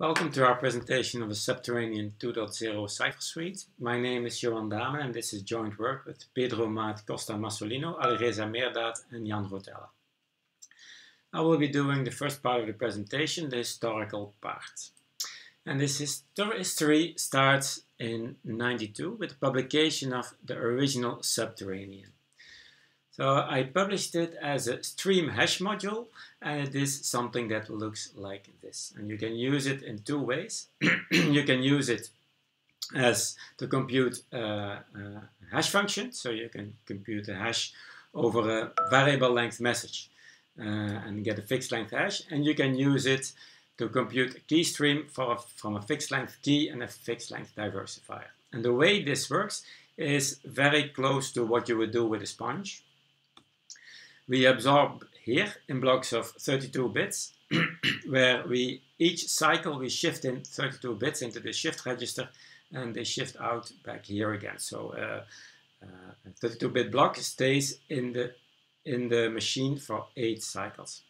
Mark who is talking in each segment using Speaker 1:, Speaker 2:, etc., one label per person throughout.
Speaker 1: Welcome to our presentation of the Subterranean 2.0 Cipher Suite. My name is Joan Daemen and this is joint work with Pedro Maat Costa Massolino, Alireza Mehrdad and Yann Rotella. I will be doing the first part of the presentation, the historical part. And this history starts in 92 with the publication of the original Subterranean. So I published it as a stream hash module and it is something that looks like this. And you can use it in two ways. you can use it as to compute a, a, hash function, so you can compute a hash over a variable length message uh, and get a fixed length hash, and you can use it to compute a key stream a, from a fixed length key and a fixed length diversifier. And the way this works is very close to what you would do with a sponge we absorb here in blocks of 32 bits, where we each cycle we shift in 32 bits into the shift register and they shift out back here again. So uh, uh, a 32-bit block stays in the in the machine for eight cycles.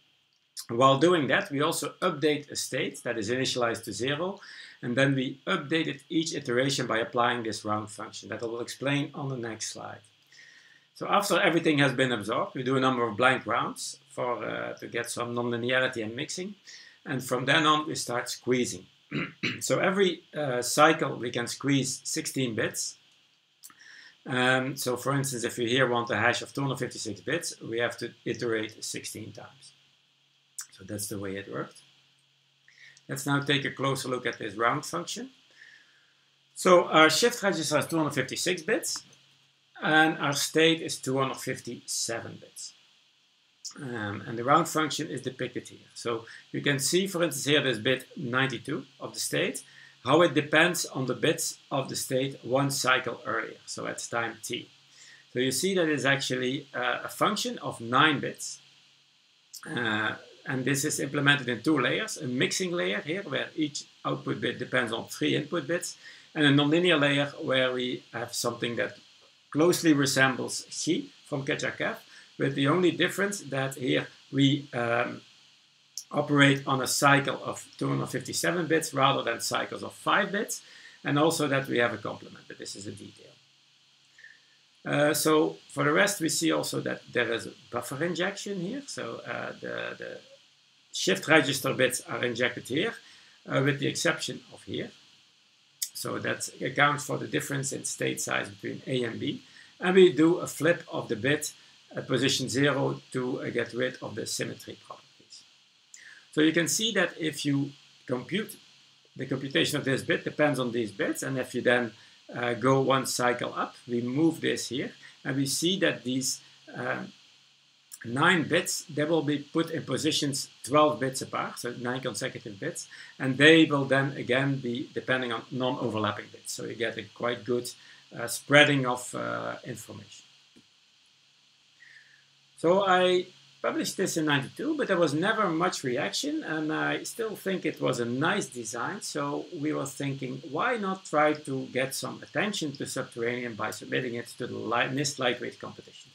Speaker 1: While doing that, we also update a state that is initialized to zero, and then we update it each iteration by applying this round function that I will explain on the next slide. So after everything has been absorbed, we do a number of blank rounds for, uh, to get some nonlinearity and mixing. And from then on, we start squeezing. so every uh, cycle, we can squeeze 16 bits. Um, so for instance, if you here want a hash of 256 bits, we have to iterate 16 times. So that's the way it worked. Let's now take a closer look at this round function. So our shift register has 256 bits and our state is 257 bits. Um, and the round function is depicted here. So you can see, for instance, here this bit 92 of the state, how it depends on the bits of the state one cycle earlier, so at time t. So you see that it's actually uh, a function of 9 bits. Uh, and this is implemented in two layers, a mixing layer here, where each output bit depends on three input bits, and a nonlinear layer where we have something that closely resembles chi from Keccak-f, with the only difference that here we um, operate on a cycle of 257 bits rather than cycles of 5 bits, and also that we have a complement, but this is a detail. Uh, so for the rest, we see also that there is a buffer injection here. So uh, the, the, shift register bits are injected here, uh, with the exception of here. So that accounts for the difference in state size between A and B. And we do a flip of the bit at position 0 to get rid of the symmetry properties. So you can see that if you compute, the computation of this bit depends on these bits, and if you then uh, go one cycle up, we move this here, and we see that these um, 9 bits, they will be put in positions 12 bits apart, so 9 consecutive bits, and they will then again be depending on non-overlapping bits. So you get a quite good uh, spreading of uh, information. So I published this in 92, but there was never much reaction, and I still think it was a nice design, so we were thinking, why not try to get some attention to Subterranean by submitting it to the NIST lightweight competition.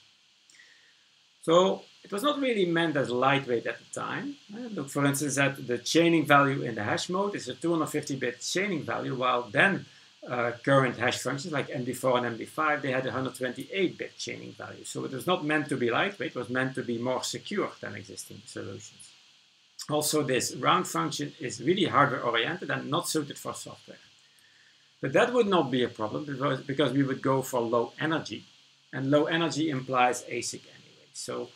Speaker 1: So it was not really meant as lightweight at the time. Uh, look, for instance, at the chaining value in the hash mode is a 250-bit chaining value, while then uh, current hash functions like MD4 and MD5, they had 128-bit chaining value. So it was not meant to be lightweight, it was meant to be more secure than existing solutions. Also, this round function is really hardware-oriented and not suited for software. But that would not be a problem because, because we would go for low energy. And low energy implies ASIC. So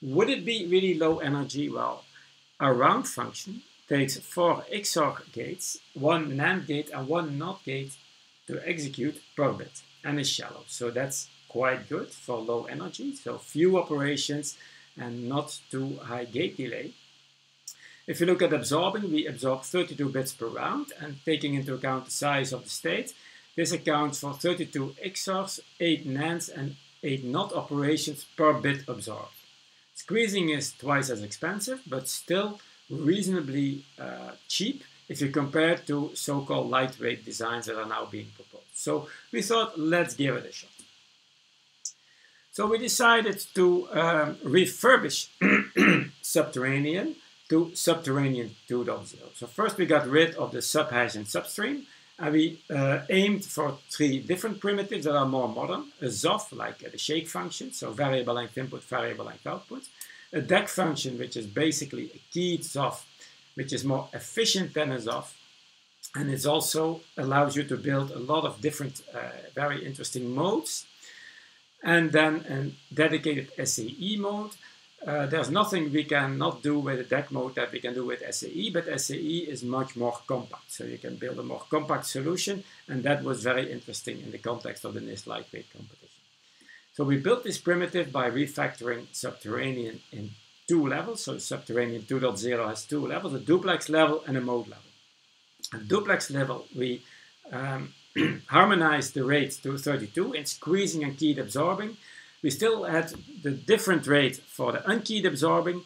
Speaker 1: would it be really low energy? Well, a round function takes four XOR gates, one NAND gate and one NOT gate to execute per bit and is shallow. So that's quite good for low energy, so few operations and not too high gate delay. If you look at absorbing, we absorb 32 bits per round and taking into account the size of the state, this accounts for 32 XORs, 8 NANDs and 8 NOT operations per bit absorbed. Squeezing is twice as expensive, but still reasonably uh, cheap if you compare to so-called lightweight designs that are now being proposed. So we thought, let's give it a shot. So we decided to um, refurbish Subterranean. to Subterranean 2.0. So first we got rid of the subhash and substring, and we uh, aimed for three different primitives that are more modern. A XOF, like uh, the shake function, so variable length input, variable length output. A DEC function, which is basically a keyed XOF, which is more efficient than a XOF. And it also allows you to build a lot of different, uh, very interesting modes. And then a dedicated SAE mode, uh, there's nothing we cannot do with a DEC mode that we can do with SAE, but SAE is much more compact. So you can build a more compact solution, and that was very interesting in the context of the NIST lightweight competition. So we built this primitive by refactoring Subterranean in two levels. So Subterranean 2.0 has two levels, a duplex level and a mode level. At duplex level, we um, harmonized the rates to 32 in squeezing and keyed absorbing, we still had the different rate for the unkeyed absorbing,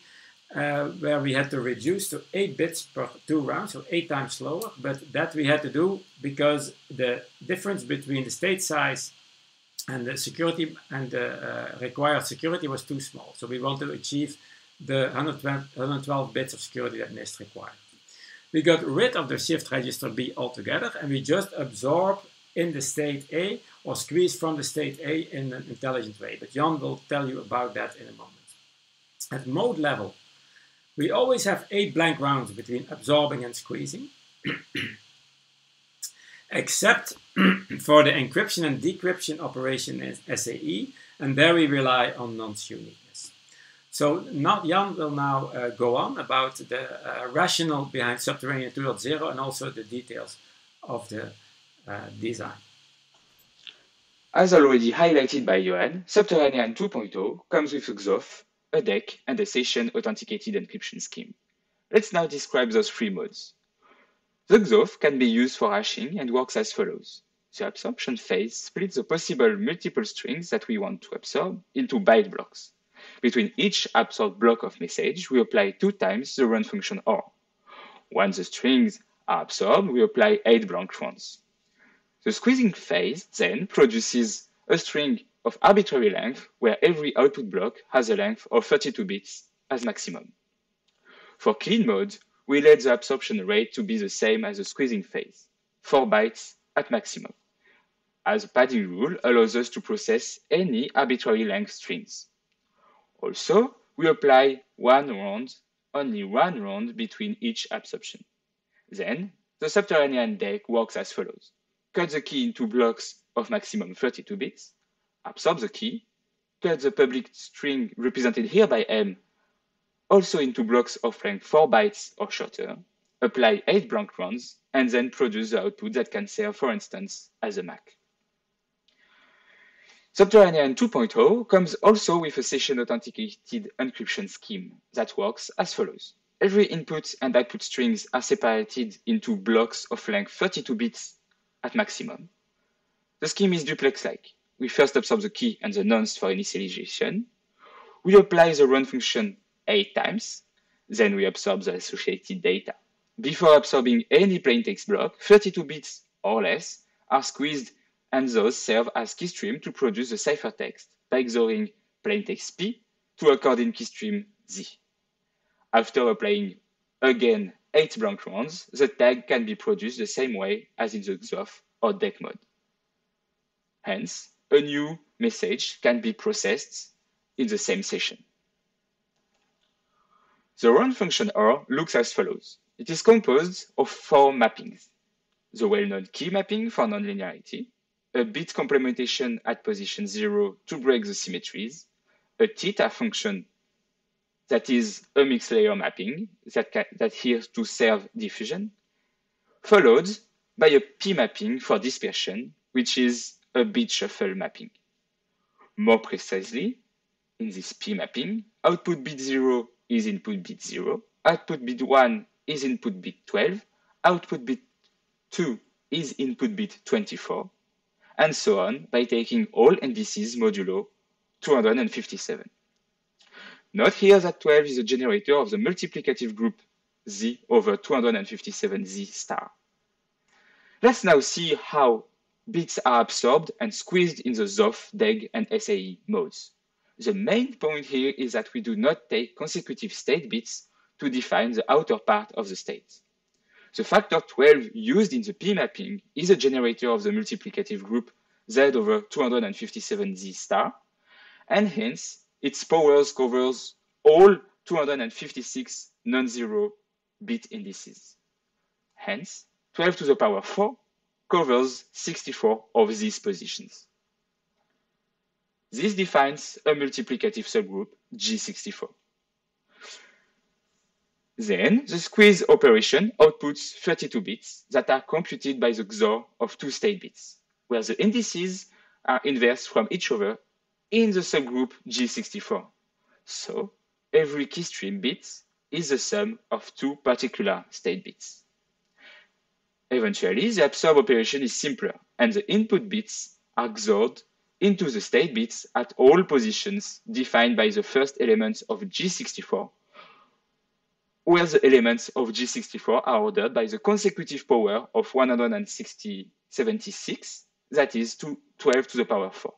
Speaker 1: uh, where we had to reduce to 8 bits per two rounds, so 8 times slower, but that we had to do because the difference between the state size and the security and the uh, required security was too small. So we wanted to achieve the 112, 112 bits of security that NIST required. We got rid of the shift register B altogether and we just absorb in the state A or squeeze from the state A in an intelligent way. But Yann will tell you about that in a moment. At mode level, we always have eight blank rounds between absorbing and squeezing, except for the encryption and decryption operation in SAE, and there we rely on nonce uniqueness. So not Yann will now uh, go on about the uh, rationale behind Subterranean 2.0 and also the details of the uh, design.
Speaker 2: As already highlighted by Joan, Subterranean 2.0 comes with a XOF, a DEC, and a session authenticated encryption scheme. Let's now describe those three modes. The XOF can be used for hashing and works as follows. The absorption phase splits the possible multiple strings that we want to absorb into byte blocks. Between each absorbed block of message, we apply two times the run function OR. Once the strings are absorbed, we apply eight blank rounds. The squeezing phase then produces a string of arbitrary length where every output block has a length of 32 bits as maximum. For clean mode, we let the absorption rate to be the same as the squeezing phase, 4 bytes at maximum, as padding rule allows us to process any arbitrary length strings. Also, we apply one round, only one round between each absorption. Then, the subterranean deck works as follows cut the key into blocks of maximum 32 bits, absorb the key, cut the public string represented here by M also into blocks of length 4 bytes or shorter, apply 8 blank runs, and then produce the output that can serve, for instance, as a MAC. Subterranean 2.0 comes also with a session authenticated encryption scheme that works as follows. Every input and output strings are separated into blocks of length 32 bits at maximum. The scheme is duplex-like. We first absorb the key and the nonce for initialization. We apply the run function eight times. Then we absorb the associated data. Before absorbing any plaintext block, 32 bits or less are squeezed and those serve as keystream to produce the ciphertext by XORing plaintext P to a coordinate keystream Z. After applying again eight blank rounds, the tag can be produced the same way as in the XOF or DEC mode. Hence, a new message can be processed in the same session. The run function R looks as follows. It is composed of four mappings. The well-known chi mapping for nonlinearity, a bit complementation at position zero to break the symmetries, a theta function that is a mixed layer mapping that, can, that here to serve diffusion, followed by a P mapping for dispersion, which is a bit shuffle mapping. More precisely, in this P mapping, output bit 0 is input bit 0, output bit 1 is input bit 12, output bit 2 is input bit 24, and so on by taking all indices modulo 257. Note here that 12 is a generator of the multiplicative group Z over 257Z star. Let's now see how bits are absorbed and squeezed in the XOF, DEC, and SAE modes. The main point here is that we do not take consecutive state bits to define the outer part of the state. The factor 12 used in the P mapping is a generator of the multiplicative group Z over 257Z star, and hence its powers covers all 256 non-zero bit indices. Hence, 12 to the power 4 covers 64 of these positions. This defines a multiplicative subgroup G64. Then, the squeeze operation outputs 32 bits that are computed by the XOR of two state bits, where the indices are inverse from each other in the subgroup G64. So, every keystream bit is the sum of two particular state bits. Eventually, the absorb operation is simpler, and the input bits are XORed into the state bits at all positions defined by the first elements of G64, where the elements of G64 are ordered by the consecutive power of 176, that is to 12 to the power 4.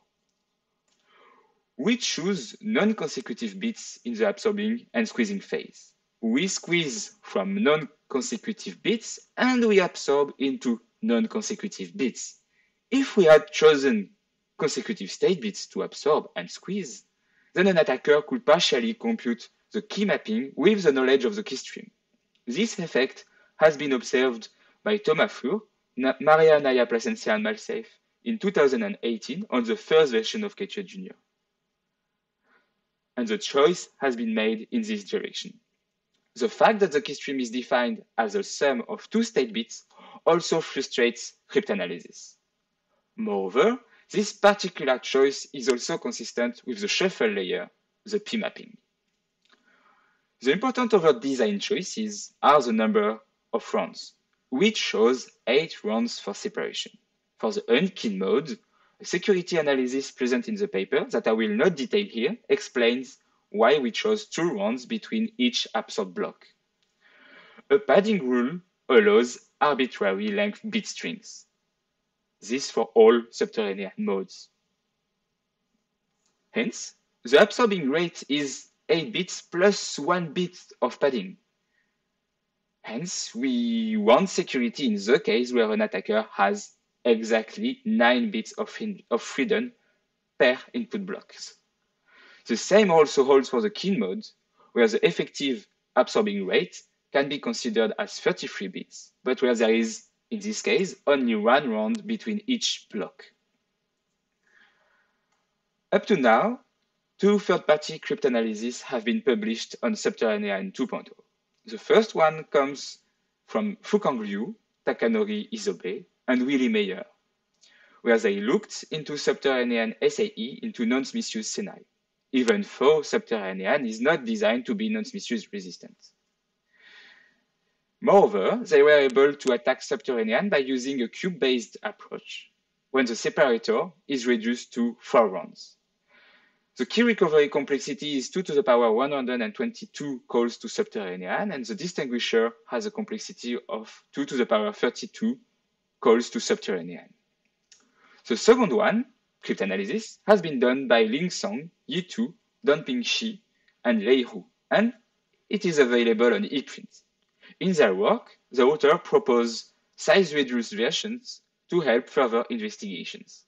Speaker 2: We choose non-consecutive bits in the absorbing and squeezing phase. We squeeze from non-consecutive bits and we absorb into non-consecutive bits. If we had chosen consecutive state bits to absorb and squeeze, then an attacker could partially compute the chi mapping with the knowledge of the key stream. This effect has been observed by Thomas Fuhr, Maria Naya Plasencia and myself in 2018 on the first version of Ketje Junior. And the choice has been made in this direction. The fact that the keystream is defined as a sum of two state bits also frustrates cryptanalysis. Moreover, this particular choice is also consistent with the shuffle layer, the P mapping. The important other design choices are the number of rounds, which shows eight rounds for separation. For the unkeyed mode, security analysis present in the paper that I will not detail here explains why we chose two rounds between each absorb block. A padding rule allows arbitrary length bit strings this for all subterranean modes. Hence, the absorbing rate is 8 bits plus 1 bit of padding. Hence, we want security in the case where an attacker has exactly 9 bits of, of freedom per input blocks. The same also holds for the key mode, where the effective absorbing rate can be considered as 33 bits, but where there is in this case, only one round between each block. Up to now, two third-party cryptanalyses have been published on Subterranean 2.0. The first one comes from Fukang Liu, Takanori Isobe, and Willi Meier, where they looked into Subterranean SAE into nonce-misuse scenario, even though Subterranean is not designed to be nonce-misuse resistant. Moreover, they were able to attack Subterranean by using a cube-based approach, when the separator is reduced to four rounds. The key recovery complexity is 2 to the power 122 calls to Subterranean, and the distinguisher has a complexity of 2 to the power 32 calls to Subterranean. The second one, cryptanalysis, has been done by Ling Song, Yi-Tu, Danping Shi, and Lei Hu, and it is available on ePrint. In their work, the author proposed size-reduced versions to help further investigations.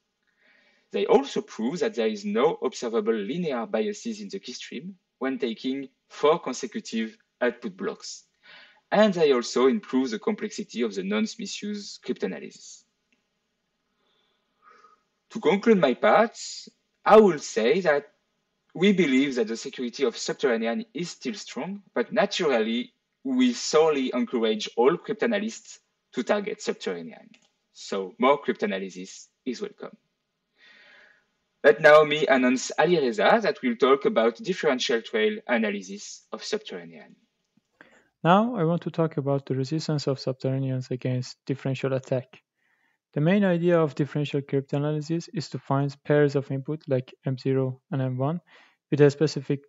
Speaker 2: They also prove that there is no observable linear biases in the keystream when taking four consecutive output blocks. And they also improve the complexity of the nonce-misuse cryptanalysis. To conclude my part, I will say that we believe that the security of Subterranean is still strong, but naturally we solely encourage all cryptanalysts to target Subterranean. So more cryptanalysis is welcome. Let me announce Alireza that will talk about differential trail analysis of Subterranean.
Speaker 3: Now I want to talk about the resistance of subterraneans against differential attack. The main idea of differential cryptanalysis is to find pairs of input like M0 and M1 with a specific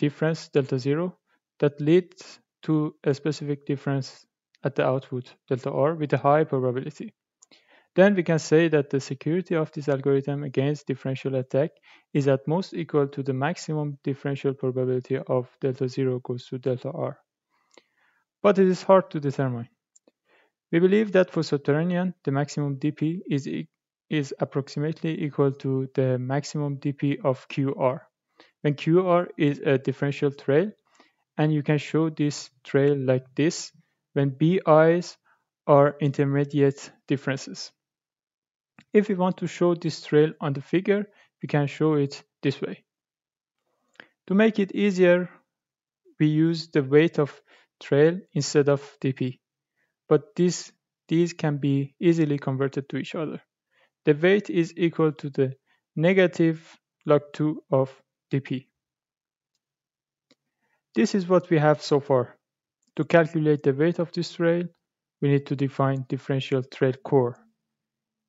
Speaker 3: difference delta 0 that leads to a specific difference at the output, delta R, with a high probability. Then we can say that the security of this algorithm against differential attack is at most equal to the maximum differential probability of delta 0 goes to delta R. but it is hard to determine. We believe that for subterranean, the maximum dp is, is approximately equal to the maximum dp of QR, when QR is a differential trail, and you can show this trail like this when BIs are intermediate differences. If we want to show this trail on the figure, we can show it this way. To make it easier, we use the weight of trail instead of dp, but this, these can be easily converted to each other. The weight is equal to the negative log 2 of dp. This is what we have so far. To calculate the weight of this trail, we need to define differential trail core.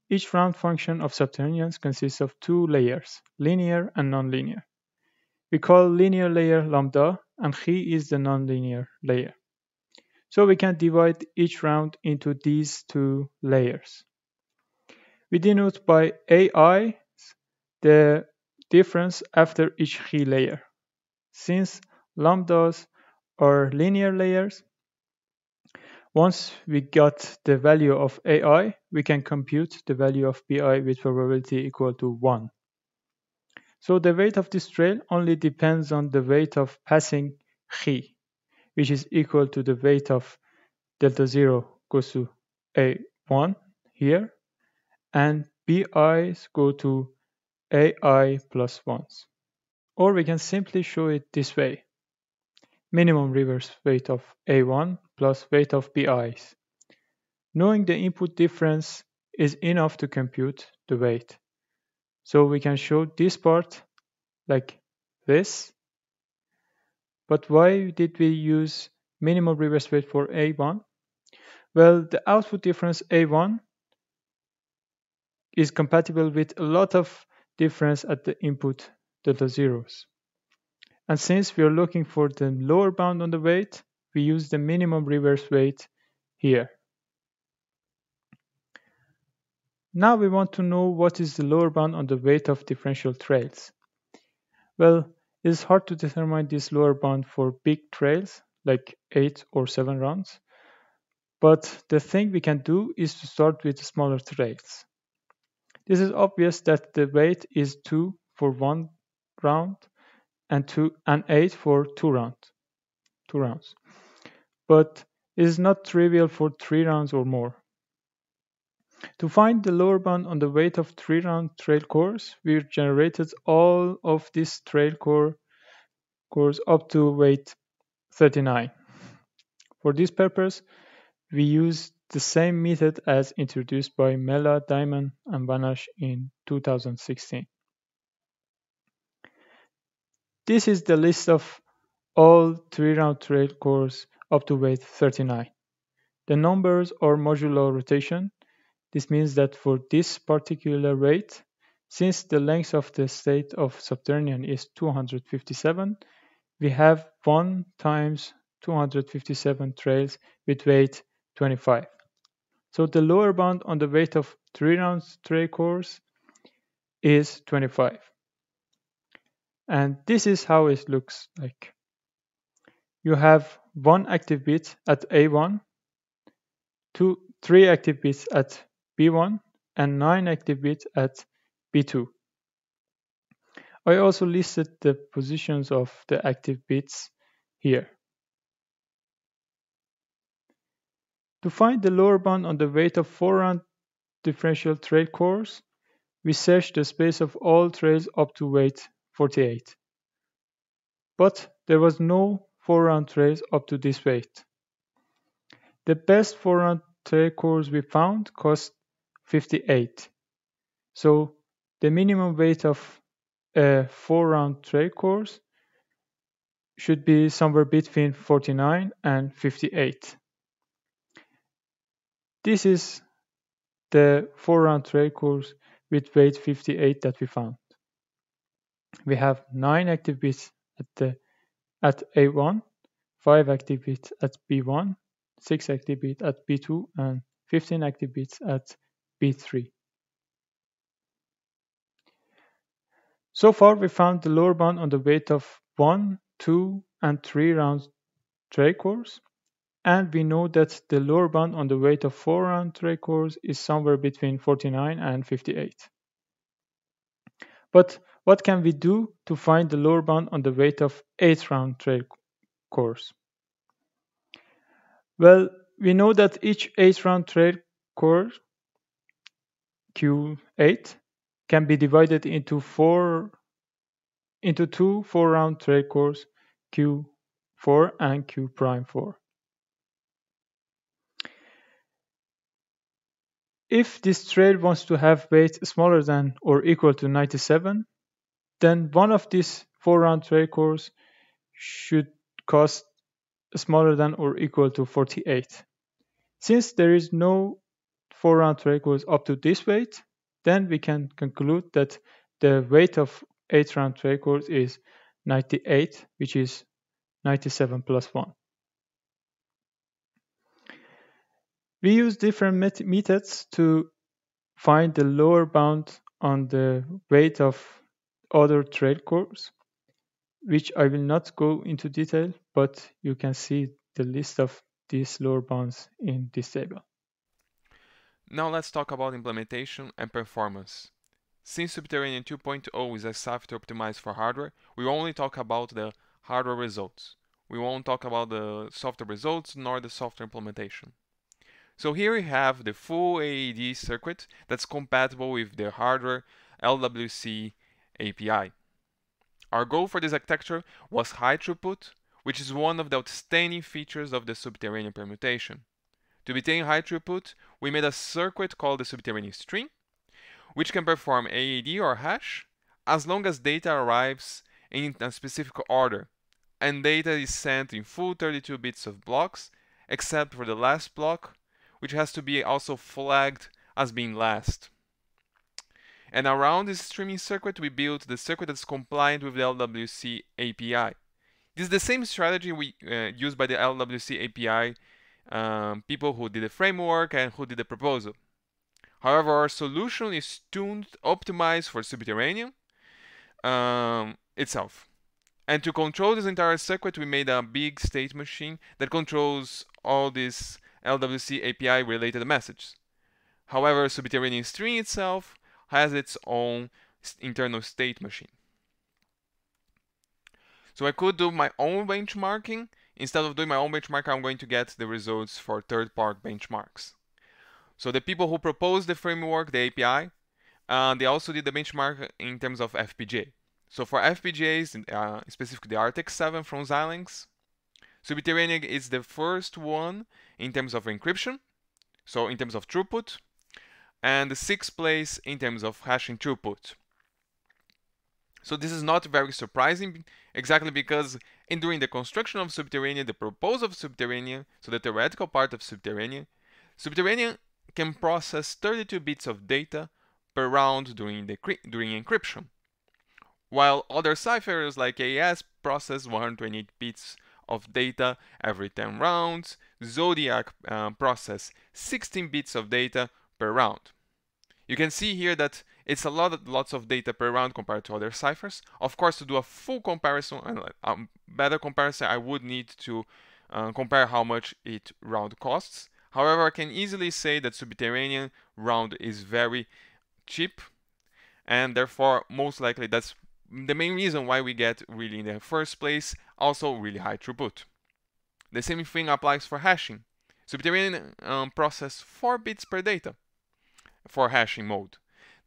Speaker 3: Each round function of subterraneans consists of two layers, linear and nonlinear. We call linear layer lambda and chi is the nonlinear layer. So we can divide each round into these two layers. We denote by AI the difference after each chi layer. Since lambdas are linear layers, once we got the value of AI, we can compute the value of BI with probability equal to 1. So the weight of this trail only depends on the weight of passing chi, which is equal to the weight of delta 0 goes to A1 here, and BI's go to AI plus 1s. Or we can simply show it this way minimum reverse weight of A1 plus weight of BIs. Knowing the input difference is enough to compute the weight. So we can show this part like this. But why did we use minimum reverse weight for A1? Well, the output difference A1 is compatible with a lot of difference at the input delta zeros. And since we are looking for the lower bound on the weight, we use the minimum reverse weight here. Now we want to know what is the lower bound on the weight of differential trails. Well, it is hard to determine this lower bound for big trails, like 8 or 7 rounds. But the thing we can do is to start with smaller trails. This is obvious that the weight is 2 for one round and two and eight for two rounds. Two rounds. But it is not trivial for three rounds or more. To find the lower bound on the weight of three round trail cores, we generated all of these trail core cores up to weight 39. For this purpose, we use the same method as introduced by Mella, Daemen, and Van Assche in 2016. This is the list of all three-round trail cores up to weight 39. The numbers are modular rotation. This means that for this particular rate, since the length of the state of subterranean is 257, we have 1 times 257 trails with weight 25. So the lower bound on the weight of 3 rounds trail cores is 25. And this is how it looks like. You have one active bit at A1, two, three active bits at B1, and nine active bits at B2. I also listed the positions of the active bits here. To find the lower bound on the weight of four round differential trail cores, we search the space of all trails up to weight 48. But there was no four-round trace up to this weight. The best four-round trail cores we found cost 58. So the minimum weight of a four-round trail cores should be somewhere between 49 and 58. This is the four-round trail cores with weight 58 that we found we have nine active bits at the at A1, five active bits at B1, six active bits at B2, and 15 active bits at B3. So far, we found the lower bound on the weight of 1, 2, and 3 rounds trail cores. and we know that the lower bound on the weight of 4 round trail cores is somewhere between 49 and 58. But what can we do to find the lower bound on the weight of 8 round trail cores? Well, we know that each 8 round trail core Q8 can be divided into four into two 4 round trail cores Q4 and Q prime 4. If this trail wants to have weight smaller than or equal to 97, then one of these four round trail cores should cost smaller than or equal to 48. Since there is no four round trail cores up to this weight, then we can conclude that the weight of eight round trail cores is 98, which is 97 plus 1. We use different met methods to find the lower bound on the weight of other trail cores, which I will not go into detail, but you can see the list of these lower bounds in this table.
Speaker 4: Now let's talk about implementation and performance. Since Subterranean 2.0 is a software optimized for hardware, we only talk about the hardware results. We won't talk about the software results nor the software implementation. So here we have the full AED circuit that's compatible with the hardware LWC API. Our goal for this architecture was high throughput, which is one of the outstanding features of the subterranean permutation. To obtain high throughput, we made a circuit called the subterranean string, which can perform AAD or hash as long as data arrives in a specific order, and data is sent in full 32 bits of blocks, except for the last block, which has to be also flagged as being last. And around this streaming circuit, we built the circuit that's compliant with the LWC API. This is the same strategy we uh, used by the LWC API um, people who did the framework and who did the proposal. However, our solution is tuned, optimized for Subterranean um, itself. And to control this entire circuit, we made a big state machine that controls all these LWC API related messages. However, Subterranean string itself has its own internal state machine. So I could do my own benchmarking. Instead of doing my own benchmark, I'm going to get the results for third-party benchmarks. So the people who proposed the framework, the API, uh, they also did the benchmark in terms of FPGA. So for FPGAs, uh, specifically the Artix-7 from Xilinx, Subterranean is the first one in terms of encryption, so in terms of throughput, and the sixth place in terms of hashing throughput. So this is not very surprising, exactly because in during the construction of Subterranean, the proposal of Subterranean, so the theoretical part of Subterranean, Subterranean can process 32 bits of data per round during, the, during encryption, while other ciphers like AES process 128 bits of data every 10 rounds. Xoodyak uh, process 16 bits of data per round. You can see here that it's a lot of, lots of data per round compared to other ciphers. Of course, to do a full comparison, a better comparison, I would need to uh, compare how much each round costs. However, I can easily say that Subterranean round is very cheap and therefore most likely that's the main reason why we get really in the first place also really high throughput. The same thing applies for hashing. Subterranean um, process 4 bits per data for hashing mode.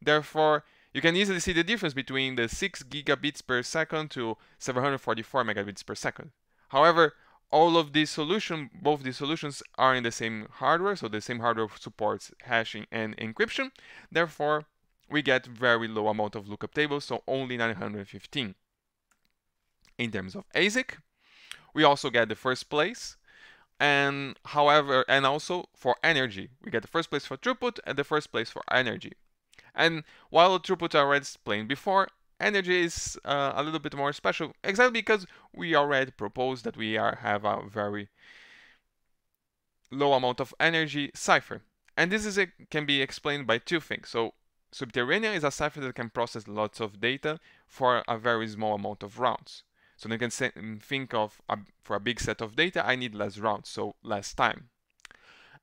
Speaker 4: Therefore, you can easily see the difference between the 6 gigabits per second to 744 megabits per second. However, all of these solutions, both these solutions are in the same hardware, so the same hardware supports hashing and encryption. Therefore, we get very low amount of lookup tables, so only 915. In terms of ASIC, we also get the first place, and however, and also for energy, we get the first place for throughput and the first place for energy. And while throughput I already explained before, energy is uh, a little bit more special, exactly because we already proposed that we are have a very low amount of energy cipher. And this is a, can be explained by two things. So Subterranean is a cipher that can process lots of data for a very small amount of rounds. So you can think of, a, for a big set of data, I need less rounds, so less time.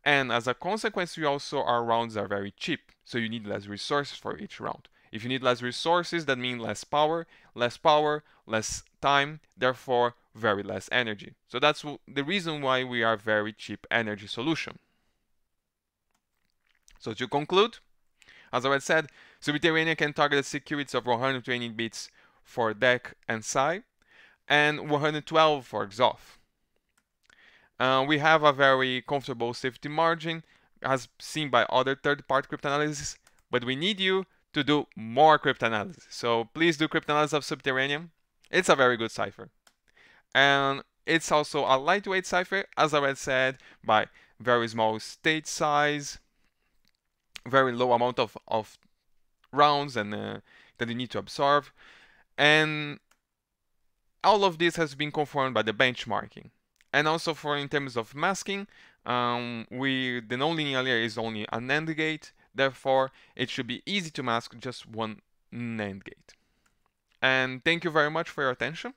Speaker 4: And as a consequence, we also, our rounds are very cheap, so you need less resources for each round. If you need less resources, that means less power, less power, less time, therefore very less energy. So that's the reason why we are very cheap energy solution. So to conclude, as I said, Subterranean can target the security of 120 bits for DEC and SCI, and 112 for XOF. Uh, we have a very comfortable safety margin, as seen by other third-party cryptanalysis, but we need you to do more cryptanalysis. So please do cryptanalysis of Subterranean. It's a very good cipher. And it's also a lightweight cipher, as I said, by very small state size, very low amount of, of rounds and uh, that you need to absorb. And all of this has been confirmed by the benchmarking. And also for in terms of masking, um, we the nonlinear layer is only an AND gate, therefore it should be easy to mask just one NAND gate. And thank you very much for your attention.